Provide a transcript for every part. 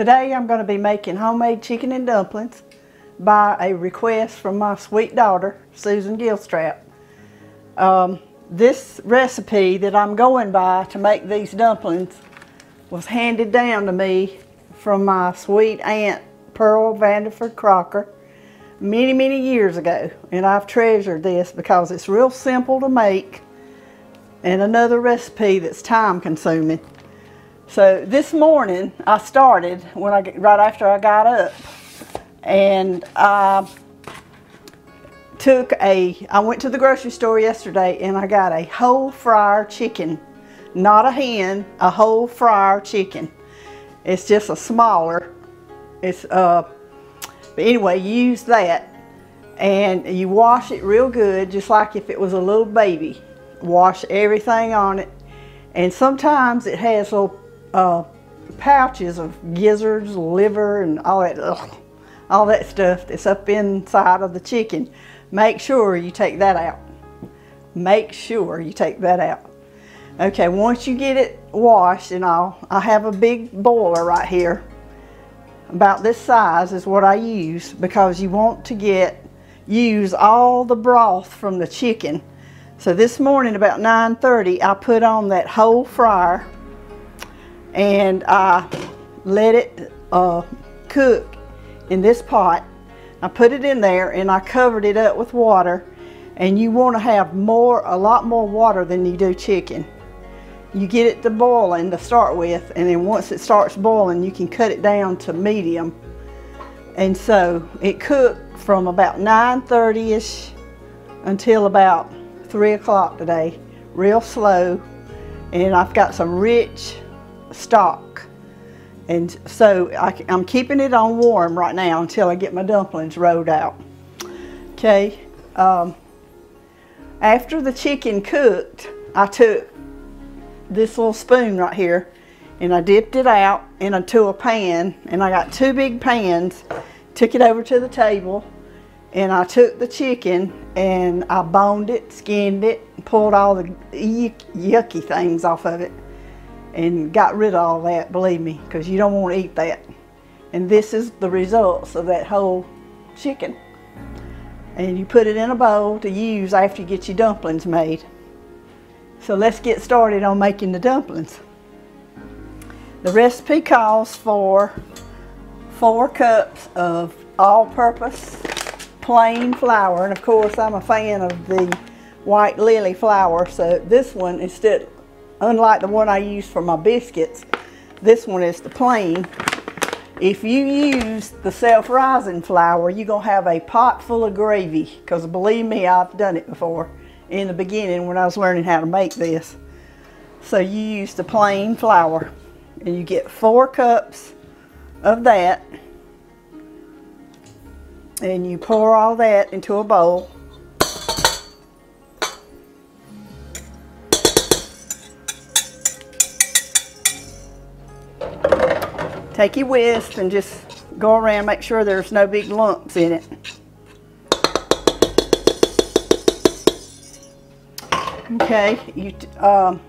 Today I'm going to be making homemade chicken and dumplings by a request from my sweet daughter, Susan Gilstrap. Um, this recipe that I'm going by to make these dumplings was handed down to me from my sweet aunt, Pearl Vanderford Crocker, many, many years ago. And I've treasured this because it's real simple to make and another recipe that's time consuming. So this morning I started when I right after I got up, and I took a. I went to the grocery store yesterday and I got a whole fryer chicken, not a hen, a whole fryer chicken. It's just a smaller. It's uh. But anyway, use that, and you wash it real good, just like if it was a little baby. Wash everything on it, and sometimes it has little uh, pouches of gizzards, liver, and all that, ugh, all that stuff that's up inside of the chicken. Make sure you take that out. Make sure you take that out. Okay, once you get it washed and all, I have a big boiler right here. About this size is what I use because you want to get, use all the broth from the chicken. So this morning about 9.30, I put on that whole fryer and I let it uh, cook in this pot. I put it in there and I covered it up with water and you want to have more, a lot more water than you do chicken. You get it to boiling to start with and then once it starts boiling you can cut it down to medium. And so it cooked from about 9.30ish until about 3 o'clock today, real slow. And I've got some rich stock. And so I, am keeping it on warm right now until I get my dumplings rolled out. Okay. Um, after the chicken cooked, I took this little spoon right here and I dipped it out into a pan and I got two big pans, took it over to the table and I took the chicken and I boned it, skinned it, pulled all the yucky things off of it and got rid of all that, believe me, because you don't want to eat that. And this is the results of that whole chicken. And you put it in a bowl to use after you get your dumplings made. So let's get started on making the dumplings. The recipe calls for four cups of all-purpose plain flour. And of course, I'm a fan of the white lily flour. So this one, instead, unlike the one I use for my biscuits, this one is the plain. If you use the self-rising flour, you're going to have a pot full of gravy. Because believe me, I've done it before in the beginning when I was learning how to make this. So you use the plain flour. And you get four cups of that. And you pour all that into a bowl. Take your whisk and just go around, make sure there's no big lumps in it. Okay, you, um,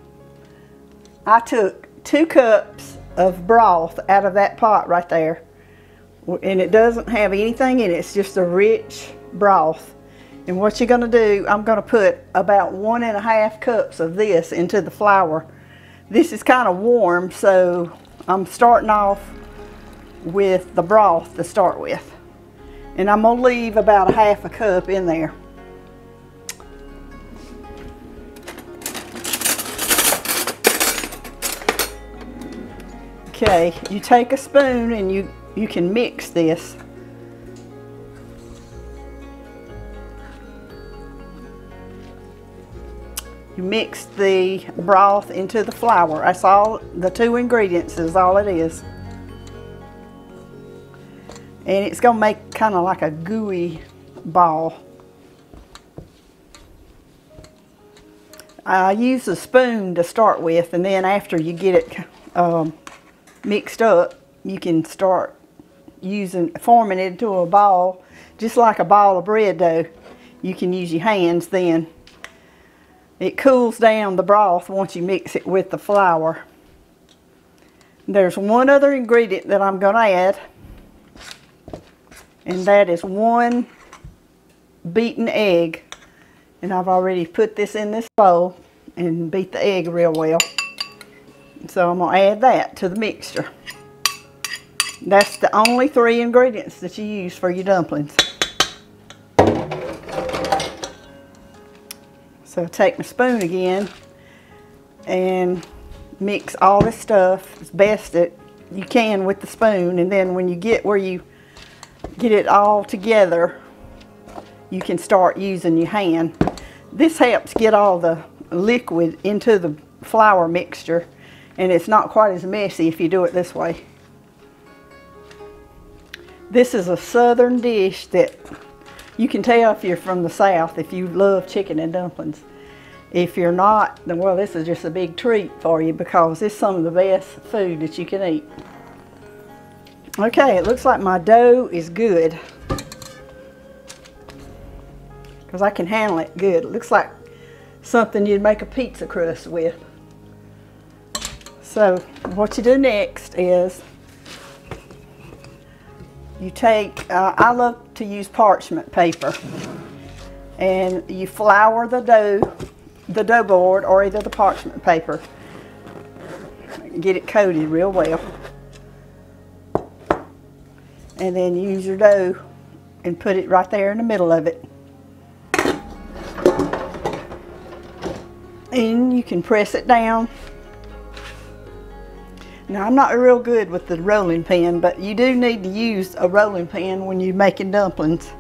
I took two cups of broth out of that pot right there. And it doesn't have anything in it, it's just a rich broth. And what you're gonna do, I'm gonna put about one and a half cups of this into the flour. This is kind of warm, so I'm starting off with the broth to start with. And I'm to leave about a half a cup in there. Okay, you take a spoon and you, you can mix this. You mix the broth into the flour. That's all, the two ingredients is all it is and it's going to make kind of like a gooey ball. I use a spoon to start with and then after you get it um, mixed up you can start using forming it into a ball just like a ball of bread dough. You can use your hands then. It cools down the broth once you mix it with the flour. There's one other ingredient that I'm going to add, and that is one beaten egg. And I've already put this in this bowl and beat the egg real well. So I'm going to add that to the mixture. That's the only three ingredients that you use for your dumplings. So take my spoon again and mix all this stuff as best that you can with the spoon and then when you get where you get it all together you can start using your hand. This helps get all the liquid into the flour mixture and it's not quite as messy if you do it this way. This is a southern dish that you can tell if you're from the south if you love chicken and dumplings. If you're not, then well this is just a big treat for you because it's some of the best food that you can eat. Okay, it looks like my dough is good because I can handle it good. It looks like something you'd make a pizza crust with. So what you do next is you take, uh, I love to use parchment paper and you flour the dough, the dough board or either the parchment paper. Get it coated real well. And then use your dough and put it right there in the middle of it. and you can press it down. Now I'm not real good with the rolling pin, but you do need to use a rolling pin when you're making dumplings.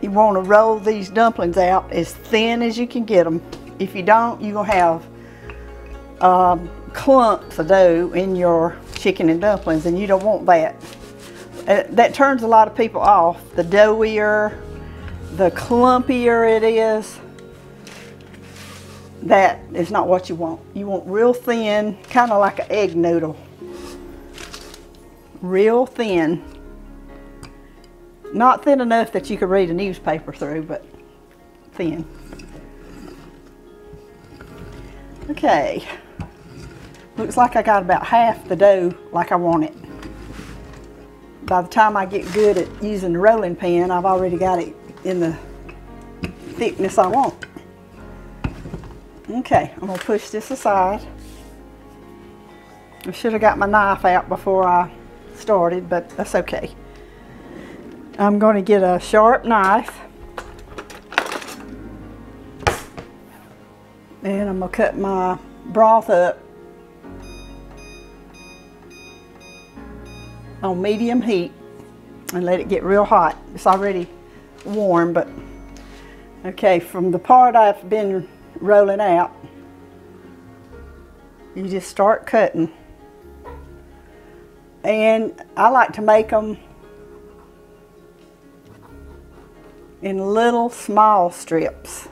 You want to roll these dumplings out as thin as you can get them. If you don't, to have um, clumps of dough in your chicken and dumplings, and you don't want that. Uh, that turns a lot of people off. The doughier, the clumpier it is, that is not what you want. You want real thin, kind of like an egg noodle. Real thin. Not thin enough that you could read a newspaper through, but thin. Okay. Looks like I got about half the dough like I want it. By the time I get good at using the rolling pin, I've already got it in the thickness I want. Okay, I'm to push this aside. I should have got my knife out before I started, but that's okay. I'm to get a sharp knife. And I'm to cut my broth up on medium heat and let it get real hot. It's already warm, but okay, from the part I've been rolling out, you just start cutting. And I like to make them in little small strips.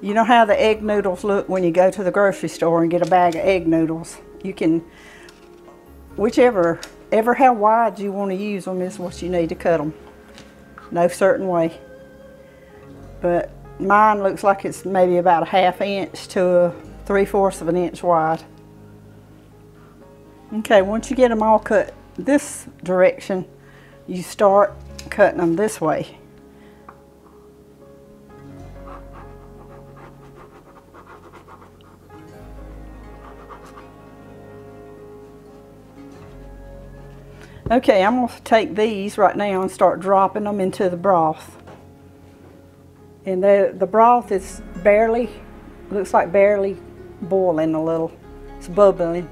You know how the egg noodles look when you go to the grocery store and get a bag of egg noodles. You can, whichever, ever how wide you want to use them is what you need to cut them. No certain way. But Mine looks like it's maybe about a half inch to a three-fourths of an inch wide. Okay, once you get them all cut this direction, you start cutting them this way. Okay, I'm going to take these right now and start dropping them into the broth. And the, the broth is barely, looks like barely boiling a little. It's bubbling.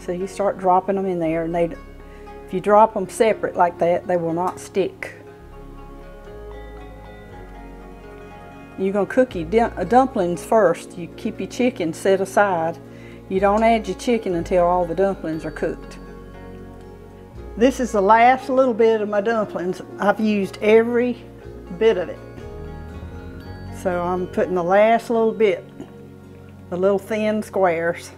So you start dropping them in there and they, if you drop them separate like that, they will not stick. You're going to cook your uh, dumplings first. You keep your chicken set aside. You don't add your chicken until all the dumplings are cooked. This is the last little bit of my dumplings. I've used every bit of it. So I'm putting the last little bit, the little thin squares.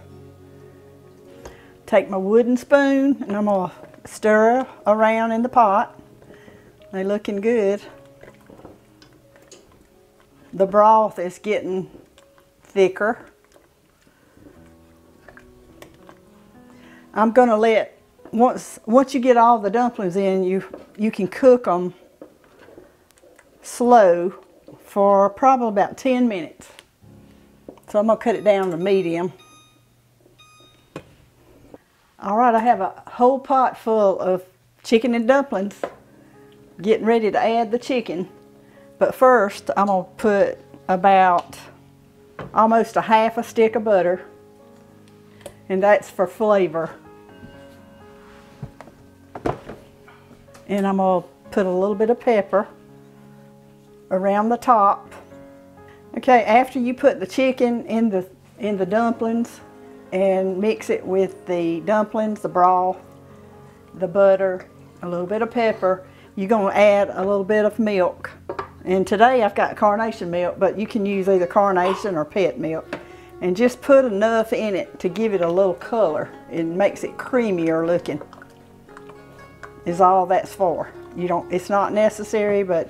Take my wooden spoon and I'm gonna stir around in the pot. They're looking good. The broth is getting thicker. I'm gonna let, once, once you get all the dumplings in, you, you can cook them slow for probably about 10 minutes. So I'm gonna cut it down to medium. All right, I have a whole pot full of chicken and dumplings. Getting ready to add the chicken. But first, I'm gonna put about almost a half a stick of butter. And that's for flavor. And I'm gonna put a little bit of pepper around the top. Okay, after you put the chicken in the in the dumplings and mix it with the dumplings, the broth, the butter, a little bit of pepper, you're gonna add a little bit of milk. And today I've got carnation milk, but you can use either carnation or pet milk. And just put enough in it to give it a little color. It makes it creamier looking. Is all that's for. You don't, it's not necessary, but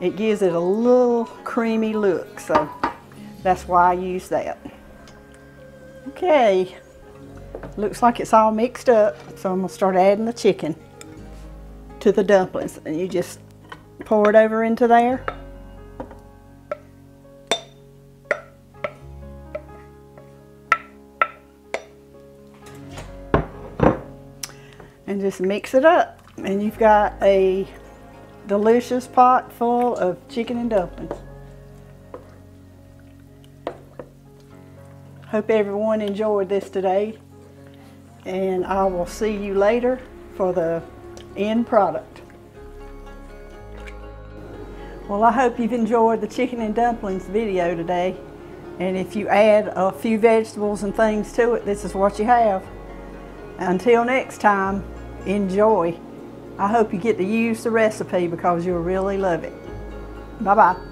it gives it a little creamy look. So that's why I use that. Okay, looks like it's all mixed up. So I'm gonna start adding the chicken to the dumplings. And you just pour it over into there. Just mix it up. And you've got a delicious pot full of chicken and dumplings. Hope everyone enjoyed this today. And I will see you later for the end product. Well, I hope you've enjoyed the chicken and dumplings video today. And if you add a few vegetables and things to it, this is what you have. Until next time, enjoy. I hope you get to use the recipe because you'll really love it. Bye-bye.